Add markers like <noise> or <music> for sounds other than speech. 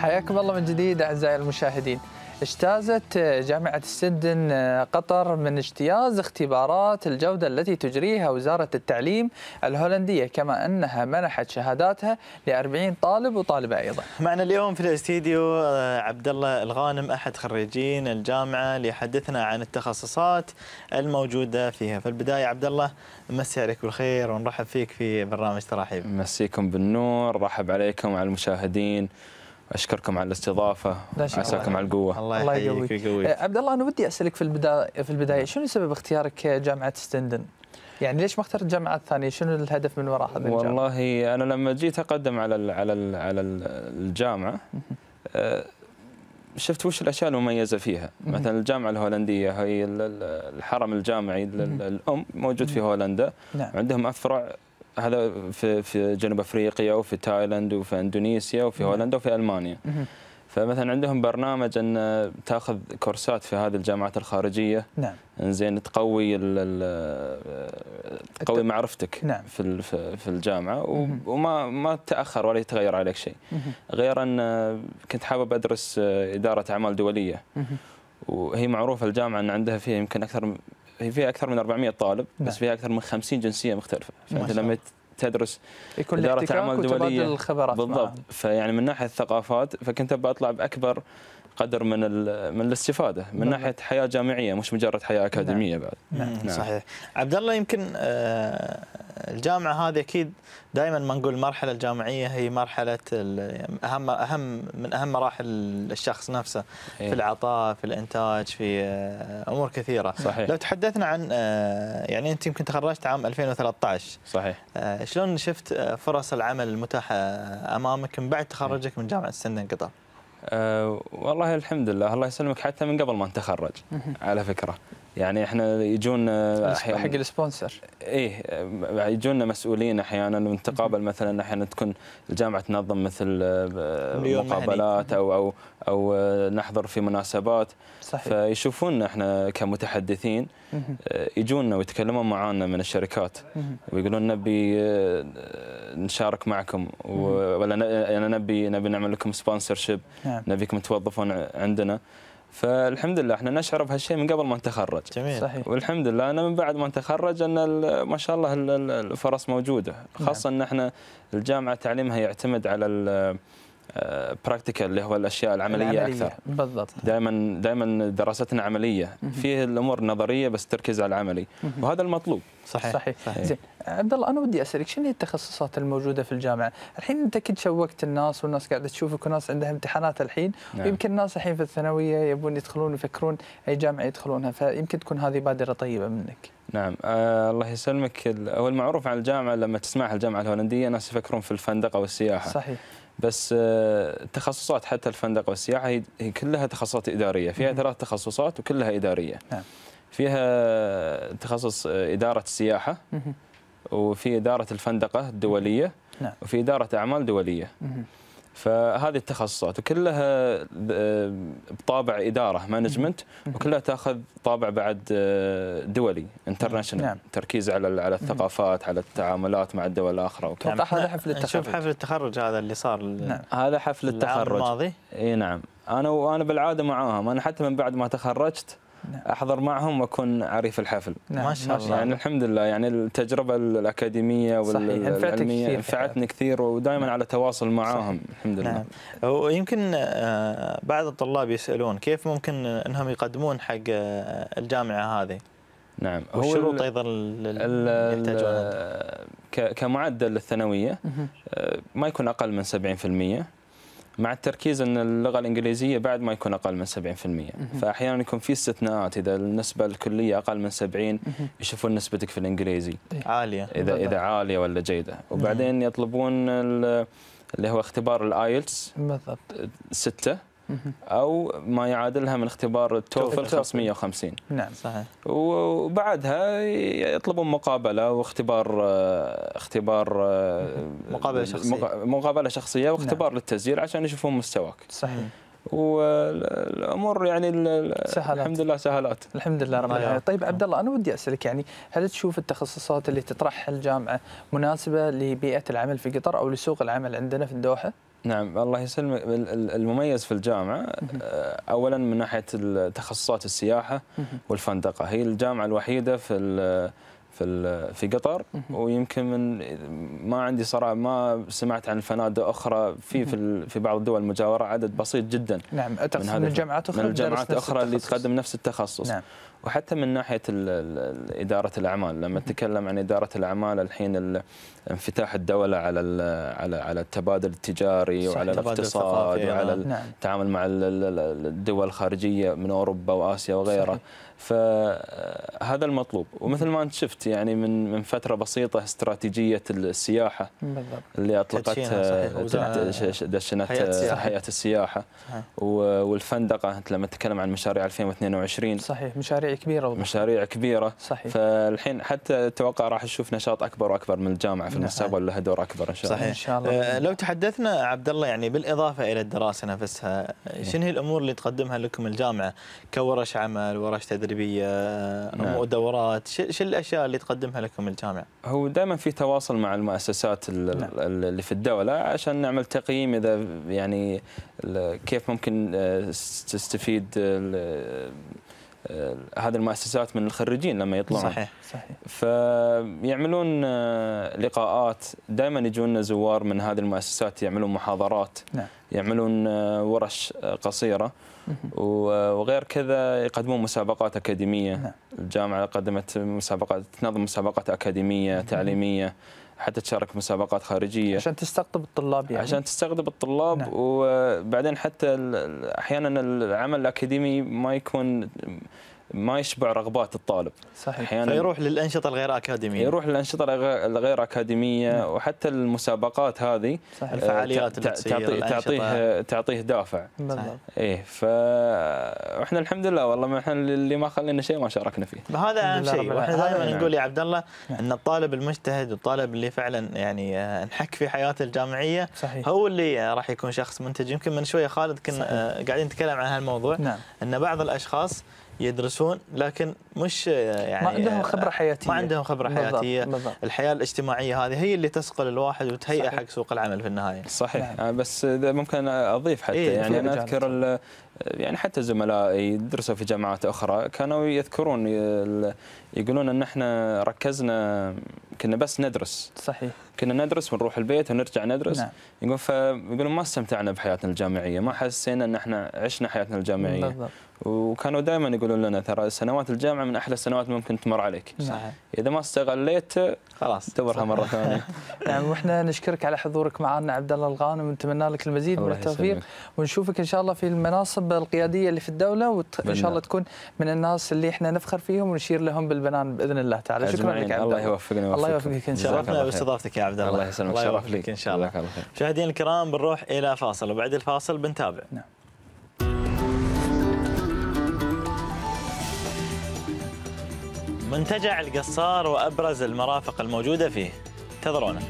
حياكم الله من جديد أعزائي المشاهدين. اجتازت جامعة السندن قطر من اجتياز اختبارات الجودة التي تجريها وزارة التعليم الهولندية كما أنها منحت شهاداتها ل 40 طالب وطالبة أيضا. معنا اليوم في الاستديو عبد الله الغانم أحد خريجين الجامعة ليحدثنا عن التخصصات الموجودة فيها. في البداية عبد الله مسي عليك بالخير ونرحب فيك في برنامج تراحيب مسيكم بالنور رحب عليكم وعلى المشاهدين. أشكركم على الاستضافة. عساكم على القوة. الله يحييك ويقويك عبد الله أنا ودي أسألك في البداية في البداية شنو سبب اختيارك جامعه ستندن؟ يعني ليش ما اخترت جامعات ثانية؟ شنو الهدف من وراء هذا والله أنا لما جيت أقدم على ال على ال على الجامعة شفت وش الأشياء المميزة فيها، مثلا الجامعة الهولندية هي الحرم الجامعي الأم موجود في هولندا. نعم. عندهم أفرع هذا في في جنوب أفريقيا وفي تايلاند وفي إندونيسيا وفي هولندا وفي ألمانيا. فمثلا عندهم برنامج إن تأخذ كورسات في هذه الجامعات الخارجية. نعم. زين تقوي تقوي معرفتك نعم. في في الجامعة. وما ما تأخر ولا يتغير عليك شيء. غير إن كنت حابب أدرس إدارة أعمال دولية. وهي معروفة الجامعة إن عندها فيها يمكن أكثر هي فيها أكثر من 400 طالب نعم. بس فيها أكثر من 50 جنسية مختلفة فأنت لما تدرس يكون إدارة أعمال دولية الخبرات بالضبط معهم. فيعني من ناحية الثقافات فكنت بطلع بأكبر قدر من من الاستفادة من بالضبط. ناحية حياة جامعية مش مجرد حياة أكاديمية بعد نعم. صحيح عبد الله يمكن الجامعة هذه أكيد دائما ما نقول المرحلة الجامعية هي مرحلة اهم اهم من أهم مراحل الشخص نفسه إيه. في العطاء في الإنتاج في أمور كثيرة. صحيح. لو تحدثنا عن يعني أنت يمكن تخرجت عام 2013 صحيح. شلون شفت فرص العمل المتاحة أمامك من بعد تخرجك من جامعة سندن قطر أه والله الحمد لله الله يسلمك حتى من قبل ما نتخرج على فكرة. يعني إحنا يجون حق السبونسر. إيه يجونا مسؤولين أحيانا ونتقابل مثلا أحيانا تكون الجامعة تنظم مثل مقابلات أو أو أو نحضر في مناسبات. صحيح. فيشوفونا إحنا كمتحدثين يجونا ويتكلمون معنا من الشركات. ويقولون نبي نشارك معكم ولا يعني نبي نبي نعمل لكم sponsorship نعم. نبيكم توظفون عندنا. فالحمد لله إحنا نشعر بهالشيء من قبل ما نتخرج. جميل. صحيح. والحمد لله أنا من بعد ما نتخرج ان ما شاء الله الفرص موجوده خاصة نعم. ان إحنا الجامعة تعليمها يعتمد على براكتيكال اللي هو الأشياء العملية, العملية. أكثر. بالضبط. دائما دائما دراستنا عملية. فيه الأمور النظريه بس تركيز على العملي. وهذا المطلوب. صحيح. صحيح, صحيح. زين. عبد الله أنا ودي أسألك شنو هي التخصصات الموجودة في الجامعة؟ الحين أنت كنت شوقت الناس والناس قاعدة تشوفك وناس عندها امتحانات الحين نعم. ويمكن الناس الحين في الثانوية يبون يدخلون يفكرون أي جامعة يدخلونها فيمكن تكون هذه بادرة طيبة منك. نعم. آه الله يسلمك. هو المعروف عن الجامعة لما تسمعها الجامعة الهولندية ناس يفكرون في الفندقه والسياحه صحيح. بس التخصصات حتى الفندقه والسياحة هي كلها تخصصات إدارية. فيها ثلاث تخصصات وكلها إدارية. نعم. فيها تخصص إدارة السياحة وفي إدارة الفندقة الدولية نعم. وفي إدارة أعمال دولية. فهذه التخصصات وكلها بطابع إدارة management وكلها تأخذ طابع بعد دولي international نعم. تركيز على على الثقافات على التعاملات مع الدول الاخرى وكذا. أتوقع هذا حفل التخرج. نشوف حفل التخرج هذا اللي صار نعم. هذا حفل التخرج. الماضي؟ إي نعم. أنا وأنا بالعادة معاهم. أنا حتى من بعد ما تخرجت نعم. أحضر معهم وأكون عريف الحفل نعم. ما شاء الله. يعني الحمد لله يعني التجربة الأكاديمية والعلميه نفعتني كثير ودائما نعم. على تواصل معاهم الحمد لله نعم ويمكن بعض الطلاب يسألون كيف ممكن إنهم يقدمون حق الجامعة هذه نعم والشروط أيضا اللي يحتاجونها كمعدل الثانوية ما يكون أقل من 70% مع التركيز إن اللغة الإنجليزية بعد ما يكون أقل من 70% فاحيانا يكون في استثناءات إذا النسبة الكلية أقل من 70 يشوفون نسبتك في الإنجليزي. عالية. إذا إذا عالية ولا جيدة. وبعدين يطلبون اللي هو اختبار الايلتس بالضبط. ستة. أو ما يعادلها من اختبار التوفل 550 نعم صحيح. وبعدها يطلبون مقابلة واختبار اختبار مقابلة شخصية. مقابلة شخصية واختبار نعم. للتسجيل عشان يشوفون مستواك. صحيح. والأمور يعني سهلات. الحمد لله سهلات الحمد لله رب العالمين. طيب عبد الله أنا ودي أسألك يعني هل تشوف التخصصات اللي تطرحها الجامعة مناسبة لبيئة العمل في قطر أو لسوق العمل عندنا في الدوحة؟ نعم الله يسلمك ال- ال- المميز في الجامعة آه، اولا من ناحية تخصصات السياحة والفندقة. هي الجامعة الوحيدة في في في قطر ويمكن من ما عندي صراحة ما سمعت عن فنادق أخرى في في ال- في بعض الدول المجاوره عدد بسيط جدا نعم من الف- الجامعات أخرى من الجامعات الأخرى اللي. تقدم نفس التخصص نعم وحتى من ناحية إدارة الأعمال لما نتكلم عن إدارة الأعمال الحين ال- انفتاح الدولة على ال- على على التبادل التجاري. وعلى الاقتصاد وعلى نعم. نعم التعامل مع ال- ال- ال- الدول الخارجية من أوروبا وآسيا وغيرها صحيح. فهذا المطلوب ومثل ما أنت شفت يعني من من فترة بسيطة استراتيجية السياحة بالضبط اللي اطلقتها ش- دشنت. هيئه السياحة صحيح. والفندقة انت لما تتكلم عن مشاريع 2022 صحيح مشاريع كبيرة وضخمة. مشاريع كبيرة صحيح فالحين حتى أتوقع راح نشوف نشاط أكبر وأكبر من الجامعة في نعم. المستقبل لها دور أكبر إن شاء الله صحيح إن شاء الله. آه، لو تحدثنا عبد الله يعني بالإضافة إلى الدراسة نفسها شنو هي الأمور اللي تقدمها لكم الجامعة كورش عمل ورش تدريبية نعم. ودورات شو شو الأشياء اللي تقدمها لكم الجامعة هو دائما في تواصل مع المؤسسات ال- نعم. ال- اللي في الدولة عشان نعمل تقييم إذا يعني كيف ممكن آه، تستفيد هذه المؤسسات من الخريجين لما يطلعون. صحيح صحيح. فيعملون آه، لقاءات. دائما يجون زوار من هذه المؤسسات يعملون محاضرات نعم. يعملون آه، ورش آه، قصيره وغير كذا يقدمون مسابقات أكاديمية. نعم. الجامعة قدمت مسابقات تنظم مسابقات أكاديمية تعليمية. حتى تشارك مسابقات خارجية عشان تستقطب الطلاب يعني عشان تستقطب الطلاب نعم. وبعدين حتى أحيانا العمل الأكاديمي ما يكون ما يشبع رغبات الطالب. صحيح. أحيانا فيروح للأنشطة الغير أكاديمية. يروح للأنشطة الغ- الغير أكاديمية وحتى المسابقات هذه صحيح. الفعاليات تع- اللي تصير، تعطي- الأنشطة. تعطيه تعطيه دافع. بالضبط. إيه فاحنا الحمد لله والله ما إحنا اللي ما خلينا شيء ما شاركنا فيه. هذا أهم شيء. وإحنا. دائما نعم. نقول يا عبد الله نعم. أن الطالب المجتهد والطالب اللي فعلا يعني آه، انحك في حياته الجامعية صحيح. هو اللي آه، راح يكون شخص منتج. يمكن من شوية خالد كنا. آه، قاعدين نتكلم عن هالموضوع. نعم. أن بعض الأشخاص يدرسون لكن مش آه، يعني ما عندهم آه، خبرة حياتية ما عندهم خبرة بالضبط، حياتية بالضبط الحياة الاجتماعية هذه هي اللي تسقل الواحد وتهيئه. حق سوق العمل في النهاية صحيح نعم. آه، بس إذا ممكن أضيف حتى إيه، يعني أنا. أذكر ال- يعني حتى زملائي درسوا في جامعات أخرى كانوا يذكرون يقولون إن إحنا ركزنا كنا بس ندرس. صحيح. كنا ندرس ونروح البيت ونرجع ندرس. نعم. يقول فيقولون ما استمتعنا بحياتنا الجامعية ما حسينا إن إحنا عشنا حياتنا الجامعية. بالضبط. وكانوا دائما يقولون لنا ترى سنوات الجامعة من أحلى السنوات ممكن تمر عليك. نعم. صحيح. إذا ما استغليت خلاص. دورها مرة ثانية. <laughs> نعم وإحنا نشكرك على حضورك معنا عبد الله الغانم ونتمنى لك المزيد من التوفيق. ونشوفك إن شاء الله في المناصب القيادية اللي في الدولة وان شاء. الله تكون من الناس اللي إحنا نفخر فيهم ونشير لهم بالبنان بإذن الله تعالى. شكرا. لك عبد الله الله يوفقنا الله. يوفقك إن شاء الله. شرفنا. باستضافتك يا عبد الله. الله يسلمك. الله شرف يوفقك لي إن شاء الله. مشاهدينا الكرام بنروح إلى فاصل وبعد الفاصل بنتابع. نعم. منتجع القصار وأبرز المرافق الموجودة فيه. انتظرونا.